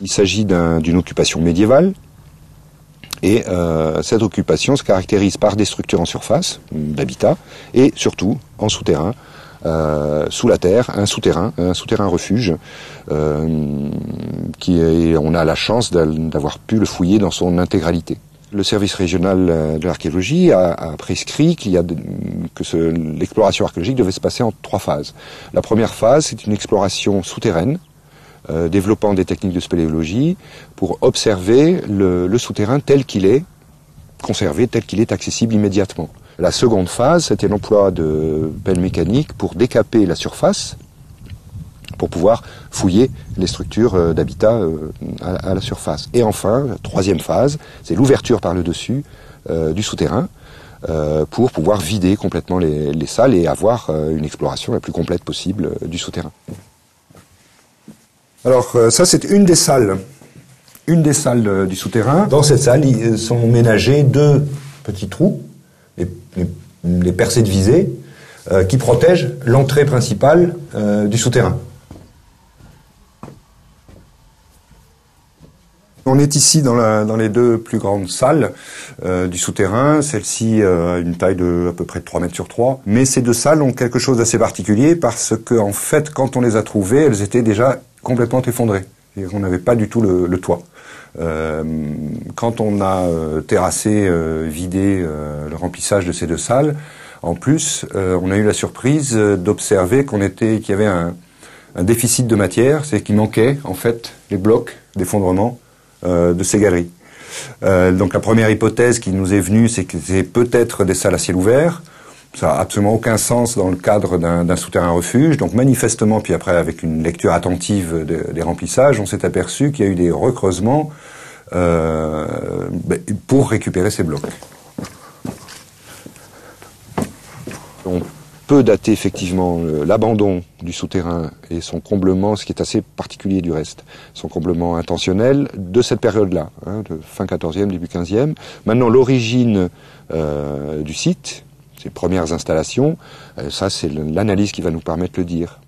Il s'agit d'une occupation médiévale. Et euh, cette occupation se caractérise par des structures en surface, d'habitat, et surtout en souterrain, euh, sous la terre, un souterrain, un souterrain refuge, euh, qui est, on a la chance d'avoir pu le fouiller dans son intégralité. Le service régional de l'archéologie a, a, prescrit qu'il y a que l'exploration archéologique devait se passer en trois phases. La première phase, c'est une exploration souterraine, euh, développant des techniques de spéléologie pour observer le, souterrain tel qu'il est, conservé tel qu'il est accessible immédiatement. La seconde phase, c'était l'emploi de pelles mécaniques pour décaper la surface, pour pouvoir fouiller les structures euh, d'habitat euh, à, la surface. Et enfin, la troisième phase, c'est l'ouverture par le dessus du souterrain pour pouvoir vider complètement les salles et avoir une exploration la plus complète possible du souterrain. Alors ça, c'est une des salles, une des salles du souterrain. Dans cette salle, ils sont ménagés deux petits trous les, percées de visée, euh, qui protègent l'entrée principale euh, du souterrain. On est ici dans, les deux plus grandes salles euh, du souterrain. Celle-ci a une taille de à peu près 3 mètres sur 3. Mais ces deux salles ont quelque chose d'assez particulier parce que, en fait, quand on les a trouvées, elles étaient déjà complètement effondrées. Et on n'avait pas du tout le toit. Euh, quand on a euh, terrassé, euh, vidé le remplissage de ces deux salles, en plus, on a eu la surprise d'observer qu'on était, qu'il y avait un, un, déficit de matière, c'est qu'il manquait en fait les blocs d'effondrement de ces galeries. donc la première hypothèse qui nous est venue, c'est que c'est peut-être des salles à ciel ouvert. Ça n'a absolument aucun sens dans le cadre d'un souterrain refuge. Donc manifestement, puis après avec une lecture attentive des remplissages, on s'est aperçu qu'il y a eu des recreusements euh, ben, pour récupérer ces blocs. On peut dater effectivement l'abandon du souterrain et son comblement, ce qui est assez particulier du reste, son comblement intentionnel de cette période-là, hein, de fin 14e, début 15e. Maintenant, l'origine euh, du site, ces premières installations, euh, ça c'est l'analyse qui va nous permettre de le dire.